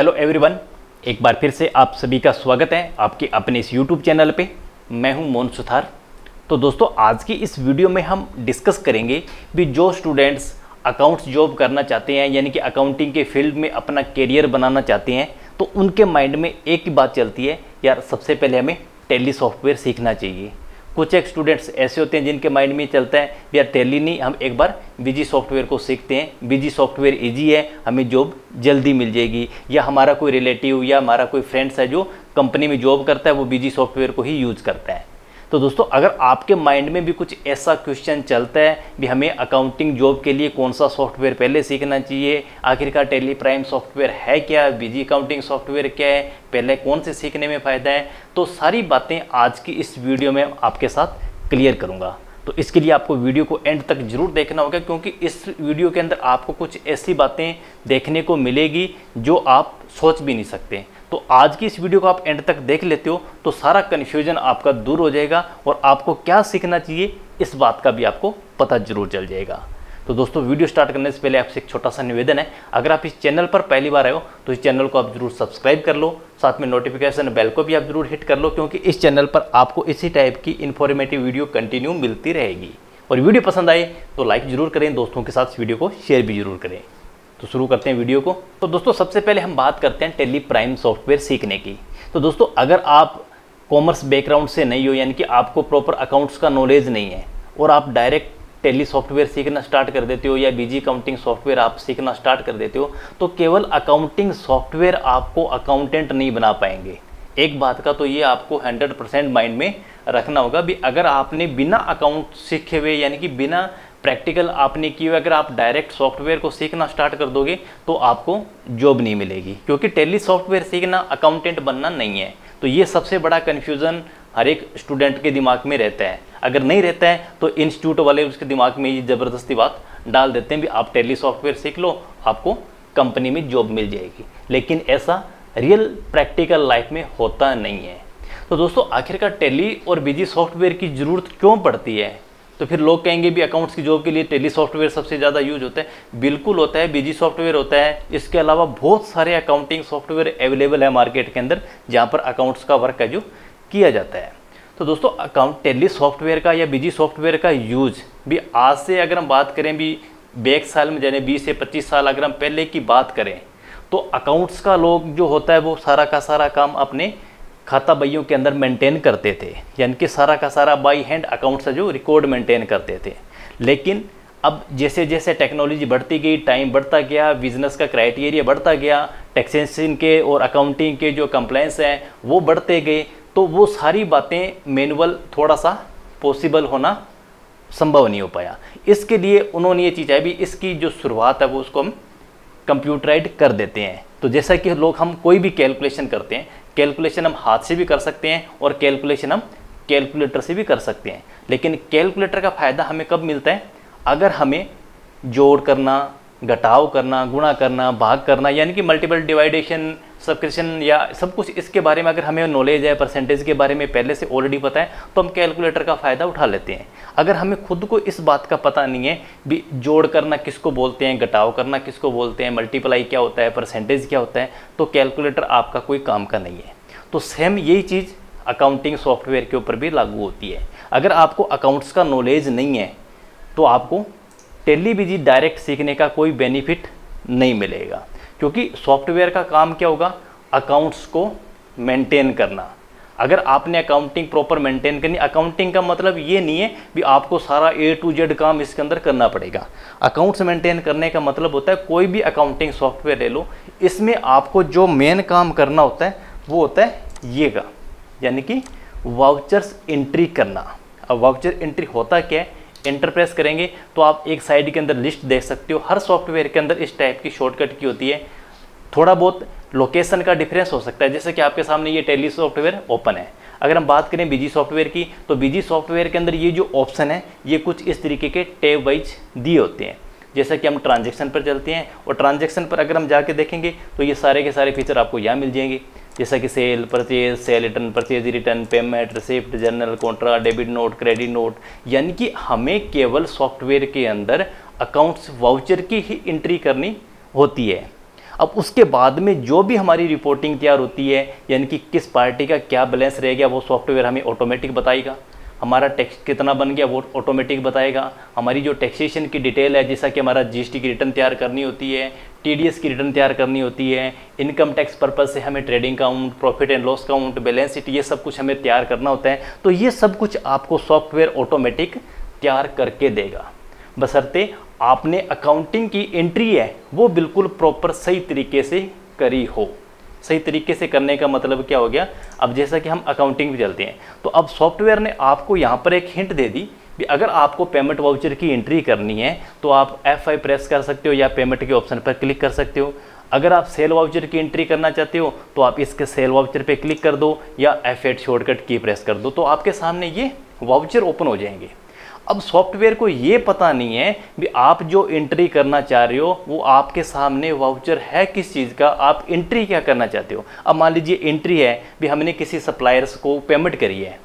Hello everyone एक बार फिर से आप सभी का स्वागत है आपके अपने इस यूट्यूब चैनल पे। मैं हूँ मोहन सुथार। तो दोस्तों, आज की इस वीडियो में हम डिस्कस करेंगे भी जो स्टूडेंट्स अकाउंट्स जॉब करना चाहते हैं, यानी कि अकाउंटिंग के फ़ील्ड में अपना करियर बनाना चाहते हैं तो उनके माइंड में एक ही बात चलती है, यार सबसे पहले हमें टेली सॉफ्टवेयर सीखना चाहिए। कुछ एक स्टूडेंट्स ऐसे होते हैं जिनके माइंड में चलता है यार टेली नहीं, हम एक बार बिज़ी सॉफ्टवेयर को सीखते हैं। बिज़ी सॉफ्टवेयर इजी है, हमें जॉब जल्दी मिल जाएगी। या हमारा कोई रिलेटिव या हमारा कोई फ्रेंड्स है जो कंपनी में जॉब करता है, वो बिज़ी सॉफ्टवेयर को ही यूज़ करता है। तो दोस्तों, अगर आपके माइंड में भी कुछ ऐसा क्वेश्चन चलता है भी हमें अकाउंटिंग जॉब के लिए कौन सा सॉफ्टवेयर पहले सीखना चाहिए, आखिरकार टेली प्राइम सॉफ्टवेयर है क्या बिज़ी अकाउंटिंग सॉफ्टवेयर क्या है, पहले कौन से सीखने में फ़ायदा है तो सारी बातें आज की इस वीडियो में आपके साथ क्लियर करूँगा। तो इसके लिए आपको वीडियो को एंड तक ज़रूर देखना होगा, क्योंकि इस वीडियो के अंदर आपको कुछ ऐसी बातें देखने को मिलेगी जो आप सोच भी नहीं सकते। तो आज की इस वीडियो को आप एंड तक देख लेते हो तो सारा कन्फ्यूज़न आपका दूर हो जाएगा और आपको क्या सीखना चाहिए, इस बात का भी आपको पता ज़रूर चल जाएगा। तो दोस्तों, वीडियो स्टार्ट करने से पहले आपसे एक छोटा सा निवेदन है। अगर आप इस चैनल पर पहली बार आए हो तो इस चैनल को आप ज़रूर सब्सक्राइब कर लो, साथ में नोटिफिकेशन बेल को भी आप ज़रूर हिट कर लो, क्योंकि इस चैनल पर आपको इसी टाइप की इन्फॉर्मेटिव वीडियो कंटिन्यू मिलती रहेगी। और वीडियो पसंद आए तो लाइक ज़रूर करें, दोस्तों के साथ वीडियो को शेयर भी ज़रूर करें। तो शुरू करते हैं वीडियो को। तो दोस्तों, सबसे पहले हम बात करते हैं टेली प्राइम सॉफ्टवेयर सीखने की। तो दोस्तों, अगर आप कॉमर्स बैकग्राउंड से नहीं हो, यानी कि आपको प्रॉपर अकाउंट्स का नॉलेज नहीं है, और आप डायरेक्ट टेली सॉफ्टवेयर सीखना स्टार्ट कर देते हो या बीजी अकाउंटिंग सॉफ्टवेयर आप सीखना स्टार्ट कर देते हो तो केवल अकाउंटिंग सॉफ्टवेयर आपको अकाउंटेंट नहीं बना पाएँगे। एक बात का तो ये आपको 100 परसेंट माइंड में रखना होगा भी अगर आपने बिना अकाउंट सीखे हुए, यानी कि बिना प्रैक्टिकल आपने किए हुए, अगर आप डायरेक्ट सॉफ्टवेयर को सीखना स्टार्ट कर दोगे तो आपको जॉब नहीं मिलेगी। क्योंकि टेली सॉफ्टवेयर सीखना अकाउंटेंट बनना नहीं है। तो ये सबसे बड़ा कन्फ्यूज़न हर एक स्टूडेंट के दिमाग में रहता है। अगर नहीं रहता है तो इंस्टीट्यूट वाले उसके दिमाग में ये ज़बरदस्ती बात डाल देते हैं भी आप टेली सॉफ्टवेयर सीख लो, आपको कंपनी में जॉब मिल जाएगी। लेकिन ऐसा रियल प्रैक्टिकल लाइफ में होता नहीं है। तो दोस्तों, आखिरकार टेली और बिज़ी सॉफ्टवेयर की ज़रूरत क्यों पड़ती है? तो फिर लोग कहेंगे भी अकाउंट्स की जॉब के लिए टेली सॉफ्टवेयर सबसे ज़्यादा यूज़ होता है। बिल्कुल होता है, बिज़ी सॉफ्टवेयर होता है। इसके अलावा बहुत सारे अकाउंटिंग सॉफ्टवेयर अवेलेबल है मार्केट के अंदर, जहाँ पर अकाउंट्स का वर्क है जो किया जाता है। तो दोस्तों अकाउंट टेली सॉफ्टवेयर का या बिज़ी सॉफ्टवेयर का यूज़ भी आज से अगर हम बात करें, भी बैक साल में जाने, बीस से पच्चीस साल अगर हम पहले की बात करें तो अकाउंट्स का लोग जो होता है, वो सारा का सारा काम अपने खाता बइयों के अंदर मेंटेन करते थे। यानी कि सारा का सारा बाई हैंड अकाउंट से जो रिकॉर्ड मेंटेन करते थे। लेकिन अब जैसे जैसे टेक्नोलॉजी बढ़ती गई टाइम बढ़ता गया बिज़नेस का क्राइटेरिया बढ़ता गया टैक्सेशन के और अकाउंटिंग के जो कंप्लाइंस हैं, वो बढ़ते गए तो वो सारी बातें मैनुअल थोड़ा सा पॉसिबल होना संभव नहीं हो पाया। इसके लिए उन्होंने ये चीज़ है भी, इसकी जो शुरुआत है वो उसको हम कंप्यूटराइड कर देते हैं। तो जैसा कि लोग हम कोई भी कैलकुलेशन करते हैं कैलकुलेशन हम हाथ से भी कर सकते हैं और कैलकुलेशन हम कैलकुलेटर से भी कर सकते हैं। लेकिन कैलकुलेटर का फ़ायदा हमें कब मिलता है? अगर हमें जोड़ करना, घटाव करना, गुणा करना, भाग करना, यानी कि मल्टीपल डिवाइडेशन सब्सक्रिप्शन या सब कुछ इसके बारे में अगर हमें नॉलेज है परसेंटेज के बारे में पहले से ऑलरेडी पता है तो हम कैलकुलेटर का फ़ायदा उठा लेते हैं। अगर हमें खुद को इस बात का पता नहीं है भी जोड़ करना किसको बोलते हैं, घटाव करना किसको बोलते हैं मल्टीप्लाई क्या होता है परसेंटेज क्या होता है तो कैलकुलेटर आपका कोई काम का नहीं है। तो सेम यही चीज़ अकाउंटिंग सॉफ्टवेयर के ऊपर भी लागू होती है। अगर आपको अकाउंट्स का नॉलेज नहीं है तो आपको टेलीविजी डायरेक्ट सीखने का कोई बेनिफिट नहीं मिलेगा। क्योंकि सॉफ्टवेयर का काम क्या होगा? अकाउंट्स को मेंटेन करना। अगर आपने अकाउंटिंग प्रॉपर मेंटेन करनी अकाउंटिंग का मतलब ये नहीं है भी आपको सारा ए टू जेड काम इसके अंदर करना पड़ेगा। अकाउंट्स मेंटेन करने का मतलब होता है कोई भी अकाउंटिंग सॉफ्टवेयर ले लो, इसमें आपको जो मेन काम करना होता है, वो होता है ये का। यानी कि वाउचर्स एंट्री करना। अब वाउचर एंट्री होता क्या है? एंटर प्रेस करेंगे तो आप एक साइड के अंदर लिस्ट देख सकते हो। हर सॉफ्टवेयर के अंदर इस टाइप की शॉर्टकट की होती है। थोड़ा बहुत लोकेशन का डिफरेंस हो सकता है। जैसे कि आपके सामने ये टेली सॉफ्टवेयर ओपन है। अगर हम बात करें बीजी सॉफ्टवेयर की तो बीजी सॉफ्टवेयर के अंदर ये जो ऑप्शन है, ये कुछ इस तरीके के टेब वाइज दिए होते हैं। जैसा कि हम ट्रांजेक्शन पर चलते हैं, और ट्रांजेक्शन पर अगर हम जाके देखेंगे तो ये सारे के सारे फीचर आपको यहाँ मिल जाएँगे। जैसा कि sale purchase sale return purchase return payment receipt journal contra debit note credit note यानी कि हमें केवल सॉफ्टवेयर के अंदर अकाउंट्स वाउचर की ही एंट्री करनी होती है। अब उसके बाद में जो भी हमारी रिपोर्टिंग तैयार होती है, यानी कि किस पार्टी का क्या बैलेंस रह गया वो सॉफ्टवेयर हमें ऑटोमेटिक बताएगा। हमारा टैक्स कितना बन गया वो ऑटोमेटिक बताएगा। हमारी जो टैक्सेशन की डिटेल है, जैसा कि हमारा जीएसटी की रिटर्न तैयार करनी होती है टीडीएस की रिटर्न तैयार करनी होती है इनकम टैक्स पर्पज से हमें trading count profit and loss count balance sheet ये सब कुछ हमें तैयार करना होता है। तो ये सब कुछ आपको सॉफ्टवेयर ऑटोमेटिक तैयार करके देगा। बसरते आपने अकाउंटिंग की एंट्री है, वो बिल्कुल प्रॉपर सही तरीके से करी हो। सही तरीके से करने का मतलब क्या हो गया? अब जैसा कि हम अकाउंटिंग भी चलते हैं तो अब सॉफ्टवेयर ने आपको यहाँ पर एक हिंट दे दी कि अगर आपको पेमेंट वाउचर की एंट्री करनी है तो आप एफ़ आई प्रेस कर सकते हो या पेमेंट के ऑप्शन पर क्लिक कर सकते हो। अगर आप सेल वाउचर की एंट्री करना चाहते हो तो आप इसके सेल वाउचर पे क्लिक कर दो या एफ़ एट शॉर्टकट की प्रेस कर दो। तो आपके सामने ये वाउचर ओपन हो जाएँगे। अब सॉफ्टवेयर को ये पता नहीं है भी आप जो एंट्री करना चाह रहे हो, वो आपके सामने वाउचर है किस चीज़ का? आप एंट्री क्या करना चाहते हो? अब मान लीजिए एंट्री है भी हमने किसी सप्लायर्स को पेमेंट करी है।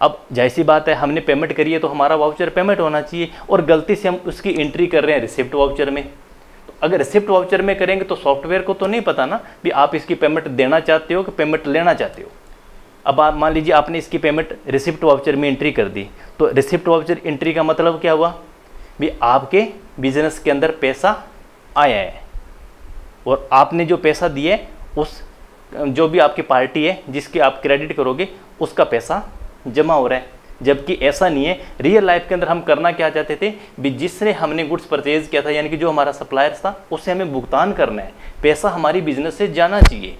अब जैसी बात है, हमने पेमेंट करी है तो हमारा वाउचर पेमेंट होना चाहिए और गलती से हम उसकी एंट्री कर रहे हैं रिसिप्ट वाउचर में। तो अगर रिसिप्ट वाउचर में करेंगे तो सॉफ्टवेयर को तो नहीं पता ना भी आप इसकी पेमेंट देना चाहते हो कि पेमेंट लेना चाहते हो। अब आप मान लीजिए आपने इसकी पेमेंट रिसिप्ट वाउचर में एंट्री कर दी तो रिसिप्ट वाउचर एंट्री का मतलब क्या हुआ? भी आपके बिज़नेस के अंदर पैसा आया है, और आपने जो पैसा दिए, उस, जो भी आपकी पार्टी है, जिसकी आप क्रेडिट करोगे, उसका पैसा जमा हो रहा है। जबकि ऐसा नहीं है रियल लाइफ के अंदर हम करना क्या चाहते थे? भी जिसने हमने गुड्स परचेज किया था, यानी कि जो हमारा सप्लायर था उससे हमें भुगतान करना है। पैसा हमारी बिज़नेस से जाना चाहिए।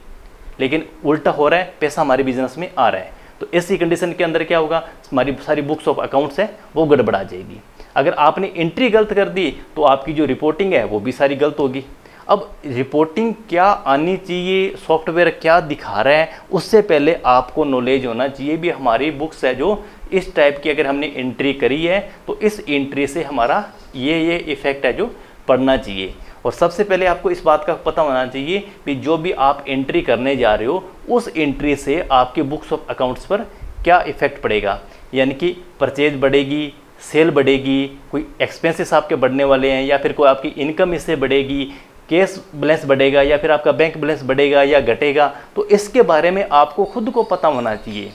लेकिन उल्टा हो रहा है, पैसा हमारे बिज़नेस में आ रहा है। तो ऐसी कंडीशन के अंदर क्या होगा? हमारी सारी बुक्स ऑफ़ अकाउंट्स है, वो गड़बड़ा जाएगी। अगर आपने एंट्री गलत कर दी तो आपकी जो रिपोर्टिंग है, वो भी सारी गलत होगी। अब रिपोर्टिंग क्या आनी चाहिए सॉफ्टवेयर क्या दिखा रहा है, उससे पहले आपको नॉलेज होना चाहिए। भी हमारी बुक्स है जो इस टाइप की अगर हमने एंट्री करी है तो इस एंट्री से हमारा ये ये इफ़ेक्ट है जो पढ़ना चाहिए। और सबसे पहले आपको इस बात का पता होना चाहिए कि जो भी आप एंट्री करने जा रहे हो, उस एंट्री से आपके बुक्स ऑफ़ अकाउंट्स पर क्या इफ़ेक्ट पड़ेगा? यानी कि परचेज बढ़ेगी सेल बढ़ेगी, कोई एक्सपेंसेस आपके बढ़ने वाले हैं या फिर कोई आपकी इनकम इससे बढ़ेगी केस बैलेंस बढ़ेगा या फिर आपका बैंक बैलेंस बढ़ेगा या घटेगा तो इसके बारे में आपको खुद को पता होना चाहिए।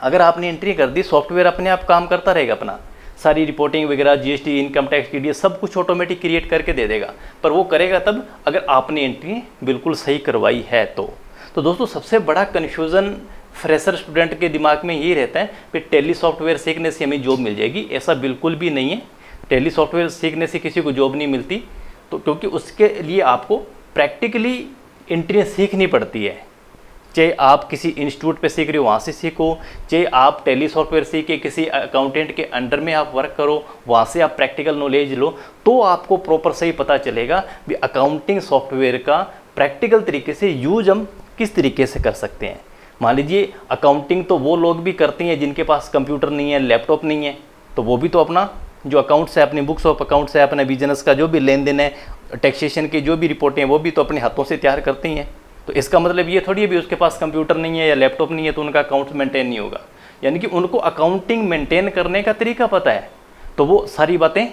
अगर आपने एंट्री कर दी सॉफ्टवेयर अपने आप काम करता रहेगा अपना सारी रिपोर्टिंग वगैरह जीएसटी इनकम टैक्स टी सब कुछ ऑटोमेटिक क्रिएट करके दे देगा। पर वो करेगा तब अगर आपने एंट्री बिल्कुल सही करवाई है तो। तो दोस्तों, सबसे बड़ा कन्फ्यूज़न फ्रेशर स्टूडेंट के दिमाग में यही रहता है कि टेली सॉफ्टवेयर सीखने से हमें जॉब मिल जाएगी। ऐसा बिल्कुल भी नहीं है। टेली सॉफ्टवेयर सीखने से किसी को जॉब नहीं मिलती। तो क्योंकि उसके लिए आपको प्रैक्टिकली एंट्रियाँ सीखनी पड़ती है। चाहे आप किसी इंस्टीट्यूट पे सीख रहे हो, वहाँ से सीखो। चाहे आप टेली सॉफ्टवेयर सीख किसी अकाउंटेंट के अंडर में आप वर्क करो, वहाँ से आप प्रैक्टिकल नॉलेज लो तो आपको प्रॉपर सही पता चलेगा भी अकाउंटिंग सॉफ्टवेयर का प्रैक्टिकल तरीके से यूज़ हम किस तरीके से कर सकते हैं। मान लीजिए अकाउंटिंग तो वो लोग भी करते हैं जिनके पास कंप्यूटर नहीं है लैपटॉप नहीं है तो वो भी तो अपना जो अकाउंट्स है, अपनी बुक्स ऑफ़ अकाउंट्स है, अपने बिज़नेस का जो भी लेन देन है टैक्सेशन की जो भी रिपोर्टें हैं, वो भी तो अपने हाथों से तैयार करते हैं। तो इसका मतलब ये थोड़ी है भी उसके पास कंप्यूटर नहीं है या लैपटॉप नहीं है तो उनका अकाउंट मेंटेन नहीं होगा। यानी कि उनको अकाउंटिंग मेंटेन करने का तरीका पता है। तो वो सारी बातें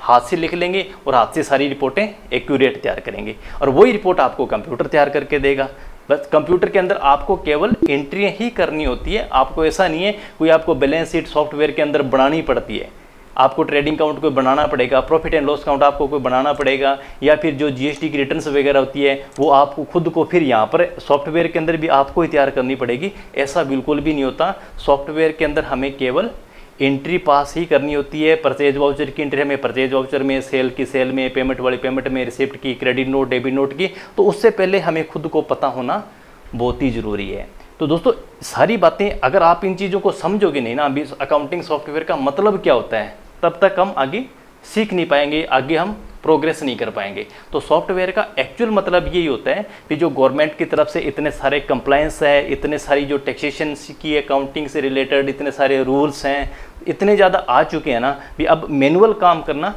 हाथ से लिख लेंगे और हाथ से सारी रिपोर्टें एक्यूरेट तैयार करेंगे। और वही रिपोर्ट आपको कंप्यूटर तैयार करके देगा। बस कंप्यूटर के अंदर आपको केवल एंट्रियाँ ही करनी होती है। आपको ऐसा नहीं है, कोई आपको बैलेंस शीट सॉफ्टवेयर के अंदर बनानी पड़ती है। आपको ट्रेडिंग अकाउंट कोई बनाना पड़ेगा प्रॉफिट एंड लॉस अकाउंट आपको कोई बनाना पड़ेगा, या फिर जो जीएसटी की रिटर्न्स वगैरह होती है, वो आपको खुद को फिर यहाँ पर सॉफ्टवेयर के अंदर भी आपको ही तैयार करनी पड़ेगी। ऐसा बिल्कुल भी नहीं होता। सॉफ्टवेयर के अंदर हमें केवल एंट्री पास ही करनी होती है। परचेज वाउचर की एंट्री हमें परचेज वाउचर में सेल की सेल में पेमेंट वाली पेमेंट में रिसिप्ट की क्रेडिट नोट डेबिट नोट की तो उससे पहले हमें खुद को पता होना बहुत ही ज़रूरी है। तो दोस्तों, सारी बातें अगर आप इन चीज़ों को समझोगे नहीं ना, अभी अकाउंटिंग सॉफ्टवेयर का मतलब क्या होता है? तब तक हम आगे सीख नहीं पाएँगे, आगे हम प्रोग्रेस नहीं कर पाएँगे। तो सॉफ्टवेयर का एक्चुअल मतलब यही होता है कि जो गवर्नमेंट की तरफ़ से इतने सारे कंप्लाइंस है, इतने सारी जो टैक्सेशन की अकाउंटिंग से रिलेटेड इतने सारे रूल्स हैं, इतने ज़्यादा आ चुके हैं ना भी अब मैनुअल काम करना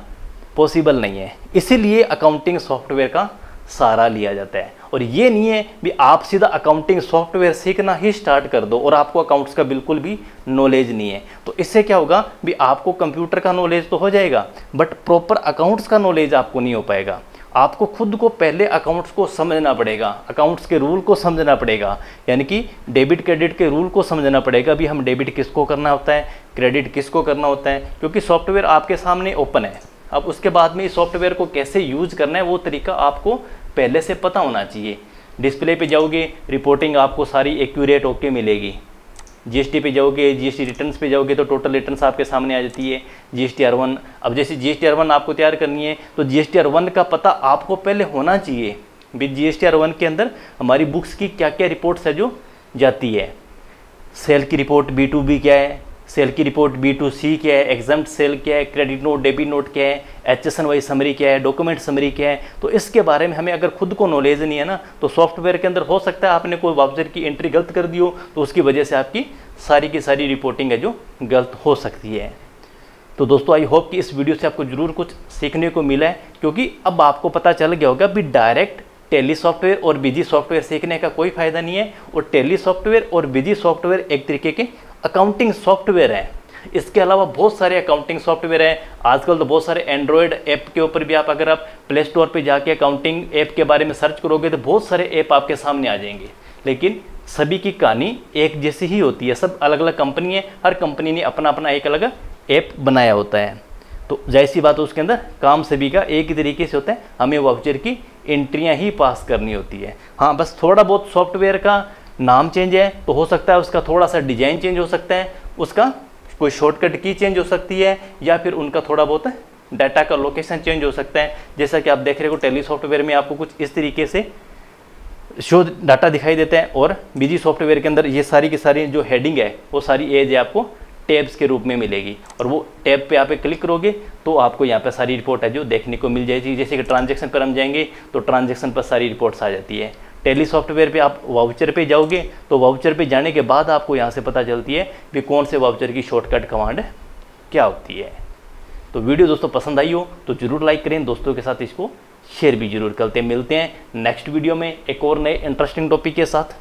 पॉसिबल नहीं है। इसीलिए अकाउंटिंग सॉफ्टवेयर का सहारा लिया जाता है। और ये नहीं है भी आप सीधा अकाउंटिंग सॉफ्टवेयर सीखना ही स्टार्ट कर दो और आपको अकाउंट्स का बिल्कुल भी नॉलेज नहीं है। तो इससे क्या होगा भी आपको कंप्यूटर का नॉलेज तो हो जाएगा बट प्रॉपर अकाउंट्स का नॉलेज आपको नहीं हो पाएगा। आपको खुद को पहले अकाउंट्स को समझना पड़ेगा अकाउंट्स के रूल को समझना पड़ेगा। यानी कि डेबिट क्रेडिट के रूल को समझना पड़ेगा भी हम डेबिट किसको करना होता है क्रेडिट किसको करना होता है, क्योंकि सॉफ्टवेयर आपके सामने ओपन है। अब उसके बाद में इस सॉफ्टवेयर को कैसे यूज़ करना है, वो तरीका आपको पहले से पता होना चाहिए। डिस्प्ले पे जाओगे, रिपोर्टिंग आपको सारी एक्यूरेट ओके मिलेगी। जीएसटी पे जाओगे जीएसटी रिटर्न्स पे जाओगे तो टोटल रिटर्न्स आपके सामने आ जाती है। जीएसटी आर वन अब जैसे जीएसटी आर वन आपको तैयार करनी है तो जीएसटी आर वन का पता आपको पहले होना चाहिए। भी जीएसटी आर वन के अंदर हमारी बुक्स की क्या क्या रिपोर्ट्स है जो जाती है। सेल की रिपोर्ट बी टू बी क्या है? सेल की रिपोर्ट बी टू सी क्या है एग्ज़ाम सेल क्या है क्रेडिट नोट डेबिट नोट क्या है H S N Y summary क्या है डॉक्यूमेंट समरी क्या है तो इसके बारे में हमें अगर खुद को नॉलेज नहीं है ना तो सॉफ्टवेयर के अंदर हो सकता है आपने कोई वाउचर की एंट्री गलत कर दी हो तो उसकी वजह से आपकी सारी की सारी रिपोर्टिंग है जो गलत हो सकती है। तो दोस्तों आई होप कि इस वीडियो से आपको ज़रूर कुछ सीखने को मिला है, क्योंकि अब आपको पता चल गया होगा भी डायरेक्ट टेली सॉफ्टवेयर और बिज़ी सॉफ्टवेयर सीखने का कोई फ़ायदा नहीं है, और टेली सॉफ्टवेयर और बिज़ी सॉफ्टवेयर एक तरीके के अकाउंटिंग सॉफ्टवेयर हैं। इसके अलावा बहुत सारे अकाउंटिंग सॉफ्टवेयर हैं। आजकल तो बहुत सारे एंड्रॉयड ऐप के ऊपर भी आप अगर आप प्ले स्टोर पर जाके अकाउंटिंग ऐप के बारे में सर्च करोगे तो बहुत सारे ऐप आपके सामने आ जाएँगे। लेकिन सभी की कहानी एक जैसी ही होती है। सब अलग अलग कंपनी है। हर कंपनी ने अपना अपना एक अलग ऐप बनाया होता है। तो जैसी बात है, उसके अंदर काम सभी का एक ही तरीके से होता है। हमें वाउचर की एंट्रियाँ ही पास करनी होती है। हाँ बस थोड़ा बहुत सॉफ्टवेयर का नाम चेंज है तो हो सकता है उसका थोड़ा सा डिज़ाइन चेंज हो सकता है, उसका कोई शॉर्टकट की चेंज हो सकती है, या फिर उनका थोड़ा बहुत डाटा का लोकेशन चेंज हो सकता है। जैसा कि आप देख रहे हो, टेली सॉफ्टवेयर में आपको कुछ इस तरीके से शो डाटा दिखाई देता है, और बिज़ी सॉफ्टवेयर के अंदर ये सारी की सारी जो हेडिंग है, वो सारी एज है आपको टैब्स के रूप में मिलेगी। और वो टैब पे आप पे क्लिक करोगे तो आपको यहाँ पे सारी रिपोर्ट है जो देखने को मिल जाएगी। जैसे कि ट्रांजेक्शन पर हम जाएँगे तो ट्रांजेक्शन पर सारी रिपोर्ट्स आ जाती है। टेली सॉफ्टवेयर पे आप वाउचर पे जाओगे तो वाउचर पे जाने के बाद आपको यहाँ से पता चलती है कि कौन से वाउचर की शॉर्टकट कमांड क्या होती है। तो वीडियो दोस्तों पसंद आई हो तो ज़रूर लाइक करें, दोस्तों के साथ इसको शेयर भी ज़रूर करते मिलते हैं नेक्स्ट वीडियो में एक और नए इंटरेस्टिंग टॉपिक के साथ।